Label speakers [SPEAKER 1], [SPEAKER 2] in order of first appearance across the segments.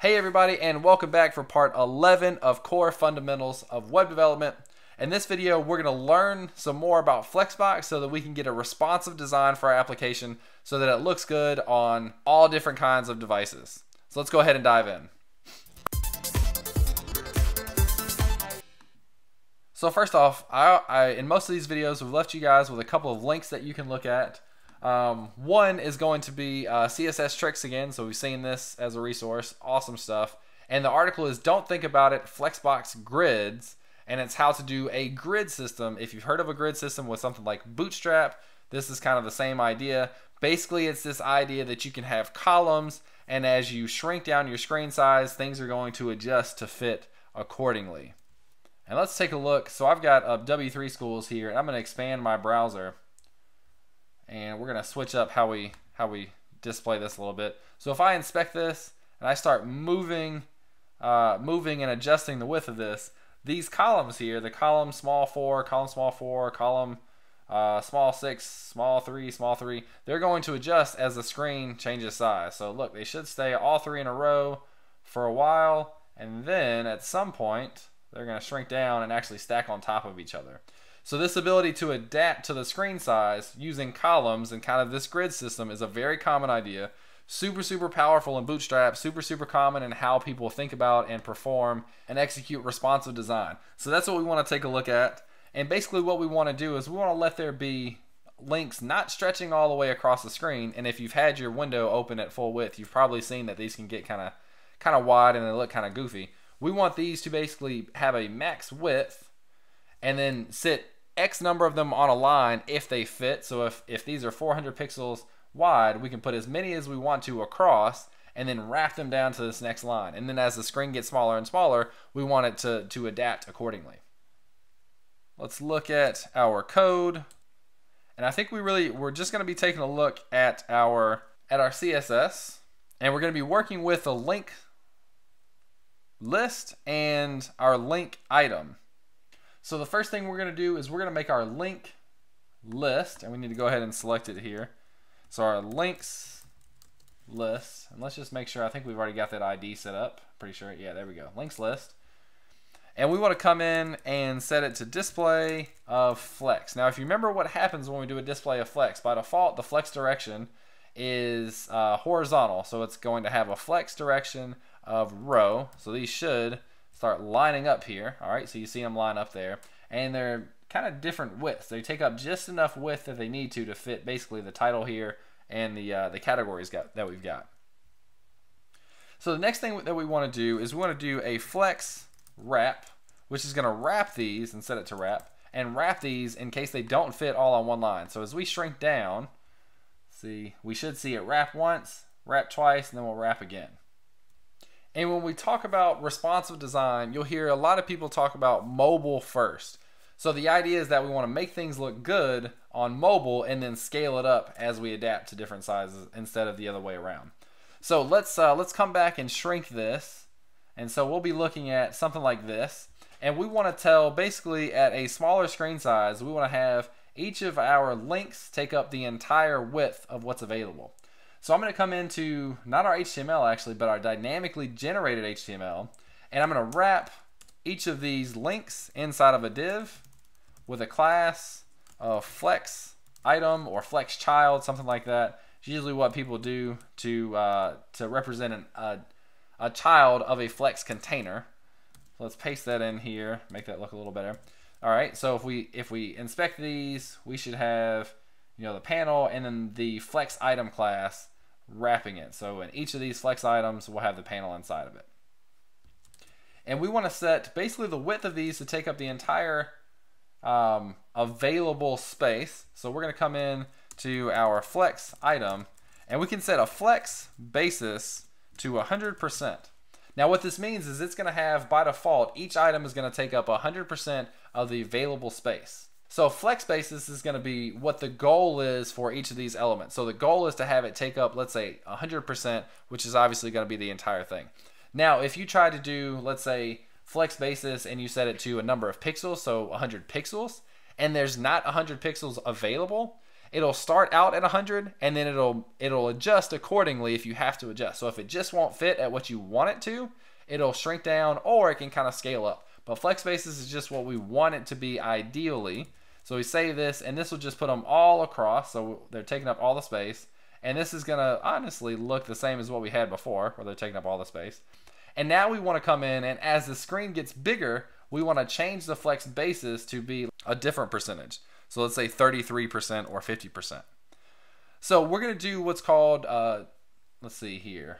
[SPEAKER 1] Hey everybody and welcome back for part 11 of Core Fundamentals of Web Development. In this video, we're going to learn some more about Flexbox so that we can get a responsive design for our application so that it looks good on all different kinds of devices. So let's go ahead and dive in. So first off, I, I, in most of these videos, we've left you guys with a couple of links that you can look at um, one is going to be uh, CSS tricks again. So we've seen this as a resource. Awesome stuff. And the article is Don't Think About It Flexbox Grids. And it's how to do a grid system. If you've heard of a grid system with something like Bootstrap, this is kind of the same idea. Basically, it's this idea that you can have columns, and as you shrink down your screen size, things are going to adjust to fit accordingly. And let's take a look. So I've got uh, W3 schools here, and I'm going to expand my browser and we're gonna switch up how we how we display this a little bit. So if I inspect this and I start moving uh, moving and adjusting the width of this, these columns here, the column small 4, column small 4, column uh, small 6, small 3, small 3, they're going to adjust as the screen changes size. So look, they should stay all three in a row for a while, and then at some point, they're to shrink down and actually stack on top of each other. So this ability to adapt to the screen size using columns and kind of this grid system is a very common idea. Super, super powerful in Bootstrap, super, super common in how people think about and perform and execute responsive design. So that's what we want to take a look at. And basically what we want to do is we want to let there be links not stretching all the way across the screen. And if you've had your window open at full width, you've probably seen that these can get kind of kind of wide and they look kind of goofy. We want these to basically have a max width and then sit X number of them on a line if they fit. So if, if these are 400 pixels wide, we can put as many as we want to across and then wrap them down to this next line. And then as the screen gets smaller and smaller, we want it to, to adapt accordingly. Let's look at our code. And I think we really, we're just gonna be taking a look at our, at our CSS. And we're gonna be working with a link list and our link item. So the first thing we're going to do is we're going to make our link list, and we need to go ahead and select it here. So our links list, and let's just make sure, I think we've already got that ID set up. Pretty sure, yeah, there we go. Links list. And we want to come in and set it to display of flex. Now, if you remember what happens when we do a display of flex, by default, the flex direction is uh, horizontal. So it's going to have a flex direction of row. So these should start lining up here. All right, so you see them line up there. And they're kind of different widths. They take up just enough width that they need to to fit basically the title here and the, uh, the categories got, that we've got. So the next thing that we want to do is we want to do a flex wrap, which is going to wrap these and set it to wrap, and wrap these in case they don't fit all on one line. So as we shrink down, see, we should see it wrap once, wrap twice, and then we'll wrap again. And when we talk about responsive design, you'll hear a lot of people talk about mobile first. So the idea is that we want to make things look good on mobile and then scale it up as we adapt to different sizes instead of the other way around. So let's uh, let's come back and shrink this. And so we'll be looking at something like this. And we want to tell basically at a smaller screen size, we want to have each of our links take up the entire width of what's available. So I'm going to come into not our HTML actually, but our dynamically generated HTML, and I'm going to wrap each of these links inside of a div with a class of flex item or flex child, something like that. It's usually what people do to uh, to represent an, a, a child of a flex container. So let's paste that in here, make that look a little better. All right, so if we if we inspect these, we should have you know the panel and then the flex item class wrapping it. So in each of these flex items, we'll have the panel inside of it. And we want to set basically the width of these to take up the entire um, available space. So we're going to come in to our flex item and we can set a flex basis to 100%. Now what this means is it's going to have by default each item is going to take up 100% of the available space. So flex basis is going to be what the goal is for each of these elements. So the goal is to have it take up, let's say, 100%, which is obviously going to be the entire thing. Now, if you try to do, let's say, flex basis and you set it to a number of pixels, so 100 pixels, and there's not 100 pixels available, it'll start out at 100 and then it'll it'll adjust accordingly if you have to adjust. So if it just won't fit at what you want it to, it'll shrink down or it can kind of scale up. But flex basis is just what we want it to be ideally. So we save this and this will just put them all across. So they're taking up all the space. And this is gonna honestly look the same as what we had before where they're taking up all the space. And now we want to come in and as the screen gets bigger, we want to change the flex basis to be a different percentage. So let's say 33% or 50%. So we're going to do what's called, uh, let's see here.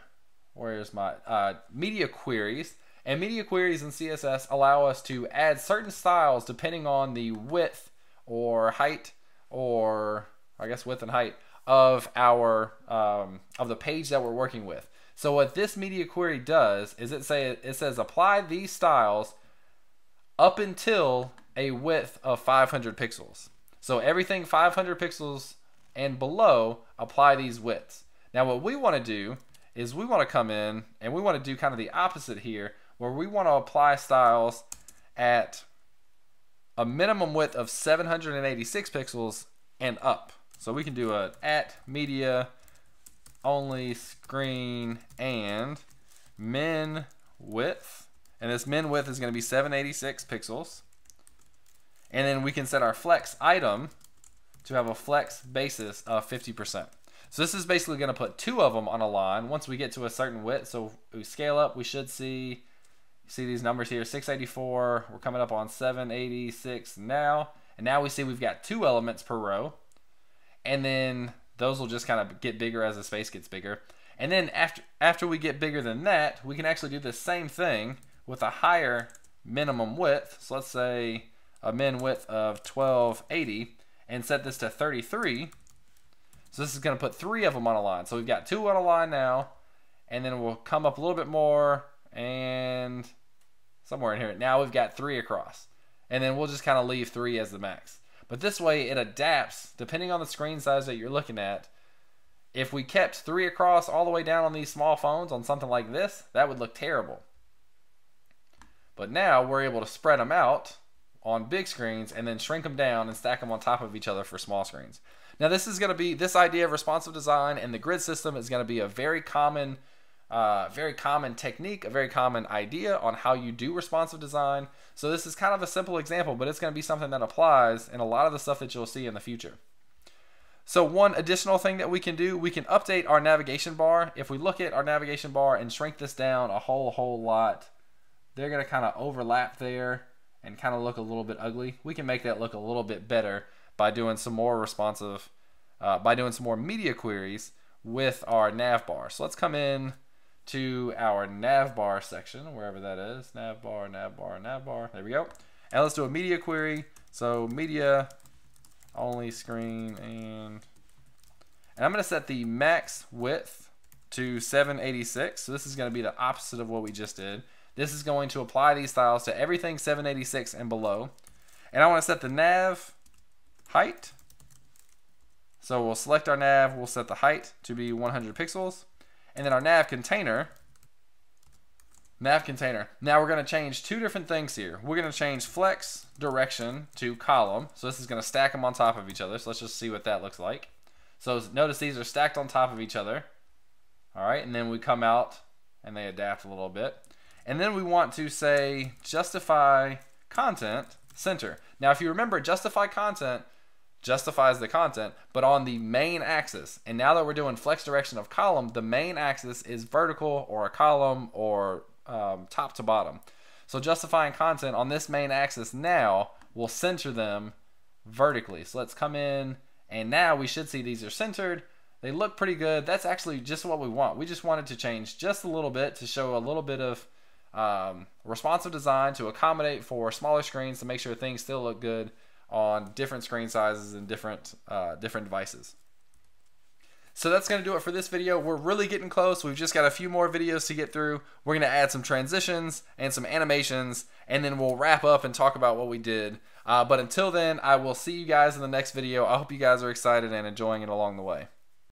[SPEAKER 1] Where's my uh, media queries? And media queries in CSS allow us to add certain styles depending on the width or height or I guess width and height of our um, of the page that we're working with. So what this media query does is it say it says apply these styles up until a width of 500 pixels. So everything 500 pixels and below apply these widths. Now what we want to do is we want to come in and we want to do kind of the opposite here where we want to apply styles at a minimum width of 786 pixels and up. So we can do a at media only screen and min width. And this min width is going to be 786 pixels. And then we can set our flex item to have a flex basis of 50%. So this is basically going to put two of them on a line once we get to a certain width. So we scale up, we should see see these numbers here 684 we're coming up on 786 now and now we see we've got two elements per row and then those will just kind of get bigger as the space gets bigger. And then after after we get bigger than that, we can actually do the same thing with a higher minimum width. So let's say a min width of 1280 and set this to 33. So this is going to put three of them on a line. So we've got two on a line now, and then we'll come up a little bit more and somewhere in here. Now we've got three across. And then we'll just kind of leave three as the max. But this way it adapts depending on the screen size that you're looking at. If we kept three across all the way down on these small phones on something like this, that would look terrible. But now we're able to spread them out on big screens and then shrink them down and stack them on top of each other for small screens. Now this is going to be, this idea of responsive design and the grid system is going to be a very common uh, very common technique, a very common idea on how you do responsive design. So this is kind of a simple example, but it's going to be something that applies in a lot of the stuff that you'll see in the future. So one additional thing that we can do, we can update our navigation bar. If we look at our navigation bar and shrink this down a whole, whole lot, they're going to kind of overlap there and kind of look a little bit ugly. We can make that look a little bit better by doing some more responsive, uh, by doing some more media queries with our nav bar. So let's come in to our nav bar section, wherever that is. Nav bar, nav bar, nav bar. There we go. And let's do a media query. So media only screen and and I'm going to set the max width to 786. So this is going to be the opposite of what we just did. This is going to apply these styles to everything 786 and below. And I want to set the nav height. So we'll select our nav, we'll set the height to be 100 pixels. And then our nav container, nav container. Now we're going to change two different things here. We're going to change flex direction to column. So this is going to stack them on top of each other. So let's just see what that looks like. So notice these are stacked on top of each other. All right, and then we come out and they adapt a little bit. And then we want to say justify content center. Now, if you remember, justify content justifies the content, but on the main axis. And now that we're doing flex direction of column, the main axis is vertical or a column or um, top to bottom. So justifying content on this main axis now will center them vertically. So let's come in and now we should see these are centered. They look pretty good. That's actually just what we want. We just wanted to change just a little bit to show a little bit of um, responsive design to accommodate for smaller screens to make sure things still look good on different screen sizes and different uh, different devices. So that's going to do it for this video. We're really getting close. We've just got a few more videos to get through. We're going to add some transitions and some animations, and then we'll wrap up and talk about what we did. Uh, but until then, I will see you guys in the next video. I hope you guys are excited and enjoying it along the way.